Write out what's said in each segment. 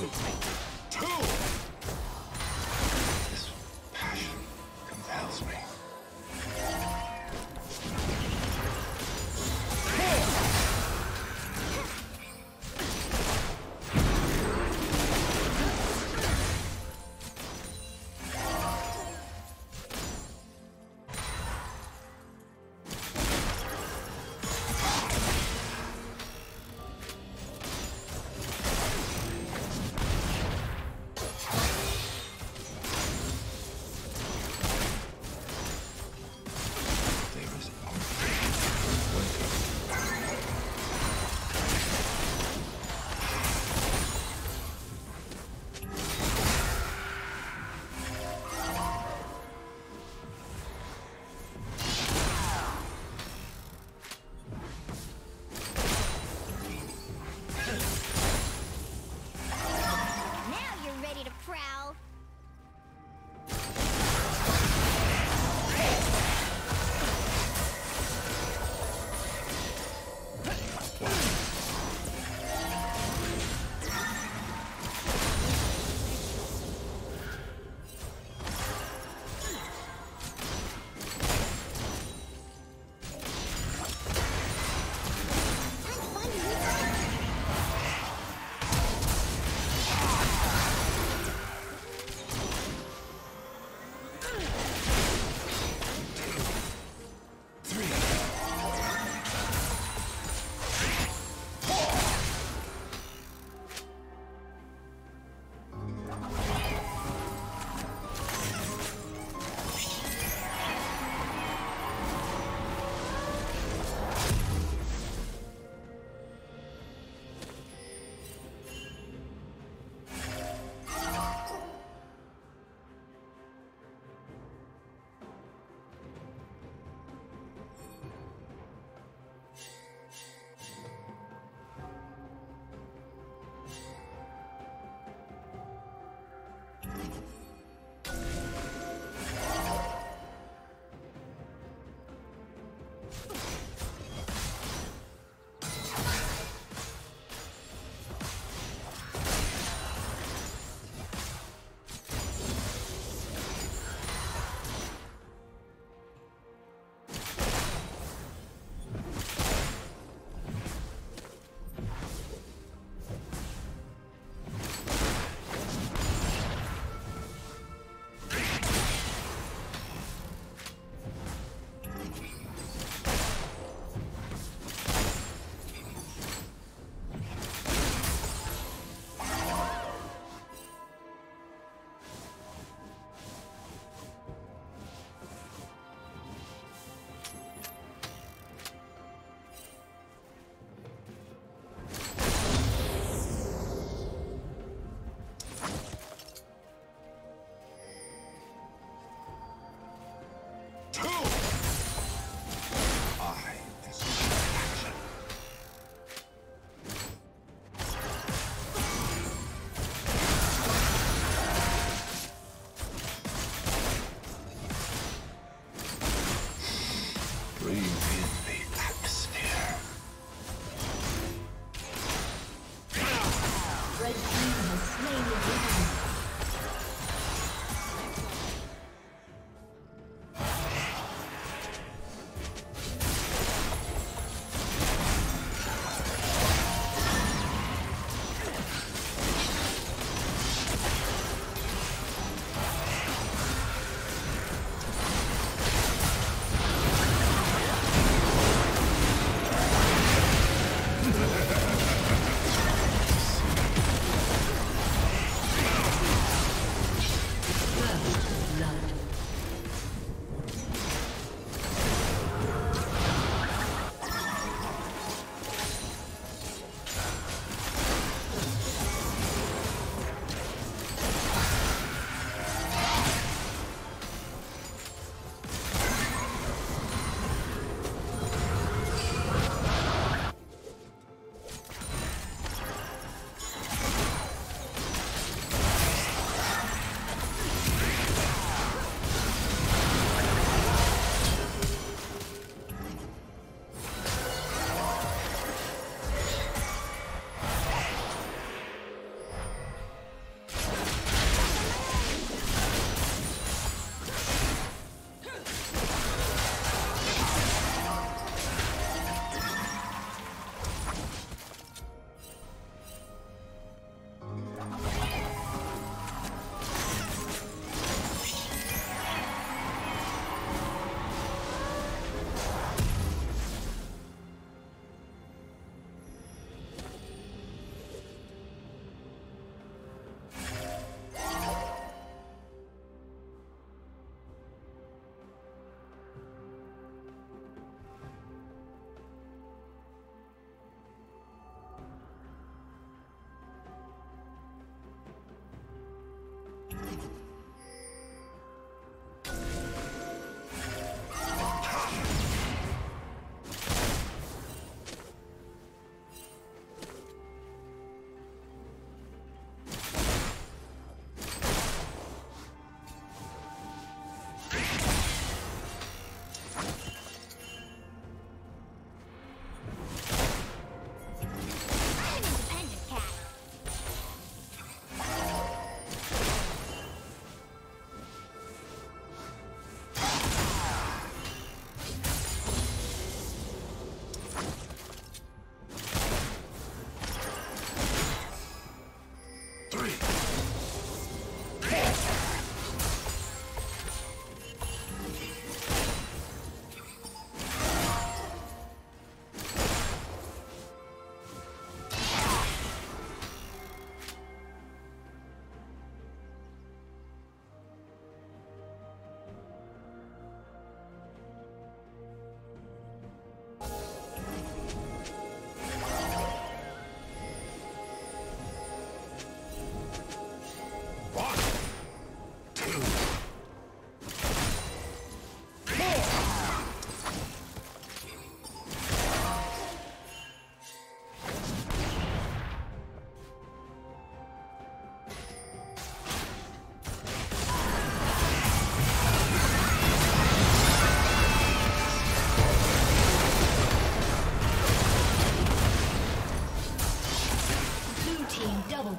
Two!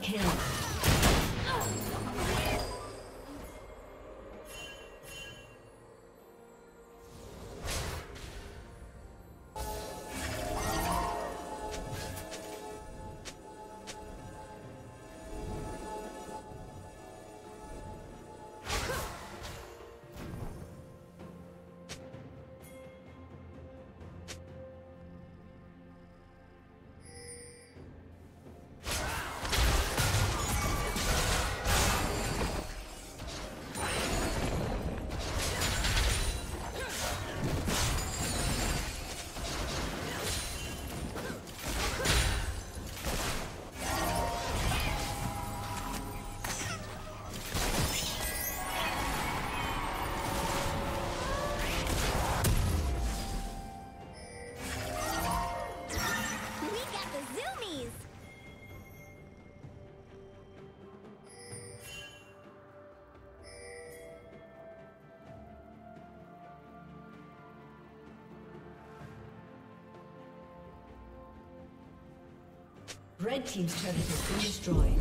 Kill. Red Team's turret has been destroyed.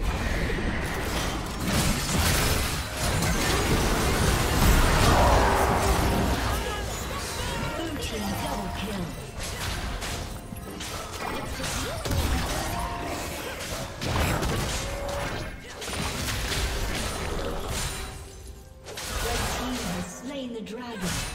Blue Team double kill. Dragon.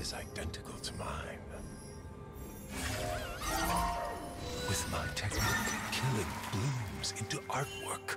Is identical to mine. With my technique, killing blooms into artwork.